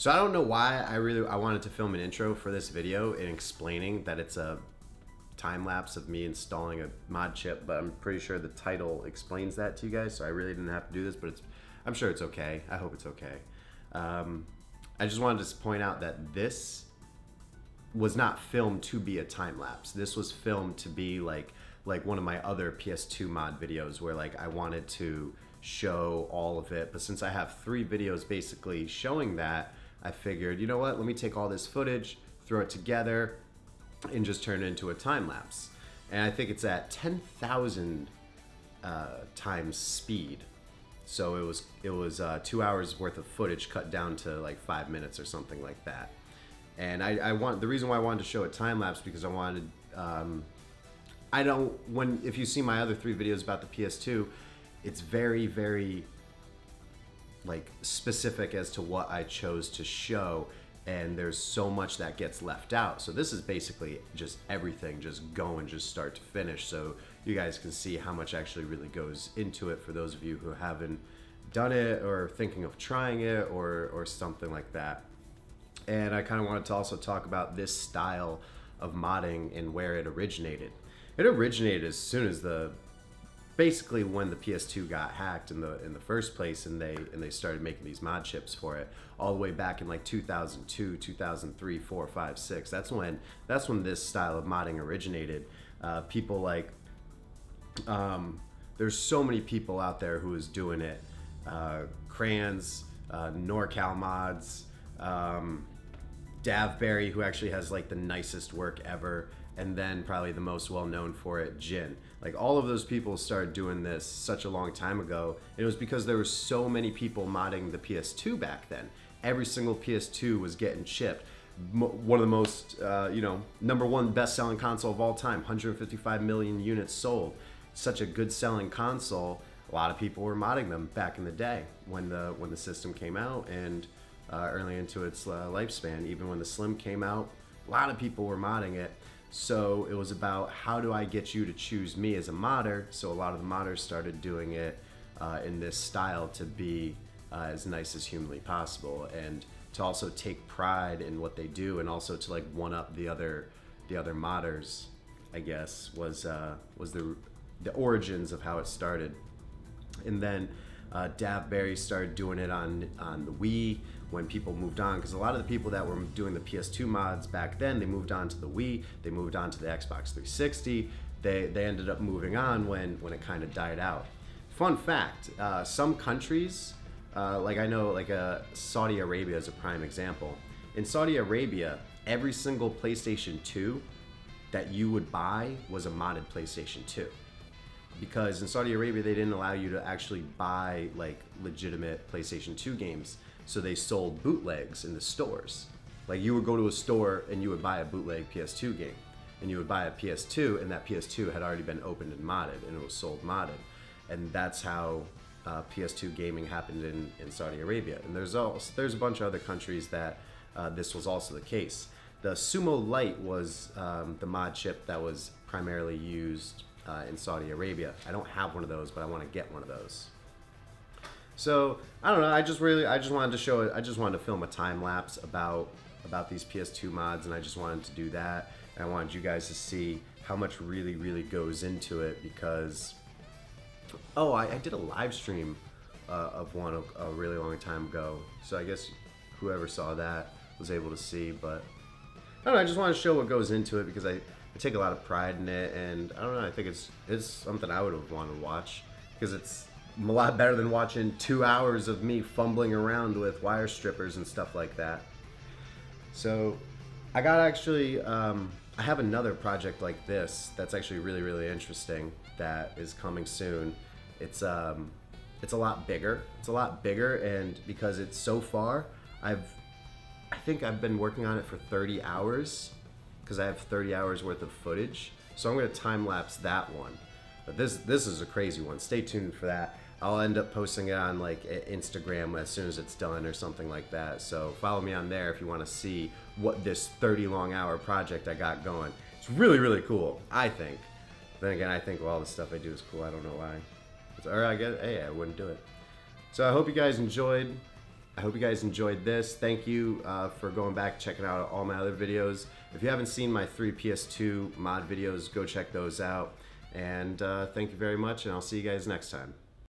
So I don't know why I really I wanted to film an intro for this video and explaining that it's a time lapse of me installing a mod chip, but I'm pretty sure the title explains that to you guys. So I really didn't have to do this, but it's I'm sure it's okay. I hope it's okay. Um, I just wanted to point out that this was not filmed to be a time lapse. This was filmed to be like like one of my other PS2 mod videos where like I wanted to show all of it. But since I have three videos basically showing that, I figured, you know what, let me take all this footage, throw it together, and just turn it into a time lapse. And I think it's at 10,000 uh, times speed. So it was it was uh, two hours worth of footage cut down to like five minutes or something like that. And I, I want the reason why I wanted to show a time lapse because I wanted um, I don't when if you see my other three videos about the PS2, it's very very like specific as to what I chose to show and there's so much that gets left out. So this is basically just everything just going just start to finish so you guys can see how much actually really goes into it for those of you who haven't done it or thinking of trying it or or something like that. And I kind of wanted to also talk about this style of modding and where it originated. It originated as soon as the basically when the PS2 got hacked in the in the first place and they and they started making these mod chips for it all the way back in like 2002 2003 4 5 6 that's when that's when this style of modding originated. Uh, people like um, there's so many people out there who is doing it. Uh, crayons uh, norcal mods um, davberry who actually has like the nicest work ever and then probably the most well known for it, Jin. Like all of those people started doing this such a long time ago. It was because there were so many people modding the PS2 back then. Every single PS2 was getting chipped. One of the most, uh, you know, number one best selling console of all time, 155 million units sold. Such a good selling console. A lot of people were modding them back in the day when the when the system came out and uh, early into its uh, lifespan. Even when the Slim came out, a lot of people were modding it. So it was about how do I get you to choose me as a modder. So a lot of the modders started doing it uh, in this style to be uh, as nice as humanly possible and to also take pride in what they do and also to like one up the other the other modders I guess was uh, was the the origins of how it started and then uh, Davberry started doing it on on the Wii when people moved on because a lot of the people that were doing the PS2 mods back then they moved on to the Wii, they moved on to the Xbox 360. They they ended up moving on when when it kind of died out. Fun fact: uh, some countries, uh, like I know, like uh, Saudi Arabia is a prime example. In Saudi Arabia, every single PlayStation 2 that you would buy was a modded PlayStation 2 because in Saudi Arabia they didn't allow you to actually buy like legitimate PlayStation 2 games so they sold bootlegs in the stores. Like you would go to a store and you would buy a bootleg PS2 game, and you would buy a PS2, and that PS2 had already been opened and modded, and it was sold modded, and that's how uh, PS2 gaming happened in, in Saudi Arabia. And there's also there's a bunch of other countries that uh, this was also the case. The Sumo Light was um, the mod chip that was primarily used uh, in Saudi Arabia. I don't have one of those, but I want to get one of those. So I don't know. I just really, I just wanted to show it. I just wanted to film a time lapse about about these PS2 mods, and I just wanted to do that. I wanted you guys to see how much really, really goes into it because. Oh, I, I did a live stream uh, of one a, a really long time ago. So I guess whoever saw that was able to see. But I don't know. I just want to show what goes into it because I, I take a lot of pride in it, and I don't know. I think it's it's something I would have wanted to watch because it's a lot better than watching two hours of me fumbling around with wire strippers and stuff like that. So I got actually, um, I have another project like this that's actually really, really interesting that is coming soon. It's, um, it's a lot bigger. It's a lot bigger and because it's so far, I've, I think I've been working on it for 30 hours because I have 30 hours worth of footage. So I'm going to time lapse that one. But this this is a crazy one. Stay tuned for that. I'll end up posting it on like Instagram as soon as it's done or something like that. So follow me on there if you want to see what this 30 long hour project I got going. It's really really cool. I think. Then again, I think all the stuff I do is cool. I don't know why. It's, or I guess hey, I wouldn't do it. So I hope you guys enjoyed. I hope you guys enjoyed this. Thank you uh, for going back, checking out all my other videos. If you haven't seen my three PS2 mod videos, go check those out. And uh, thank you very much, and I'll see you guys next time.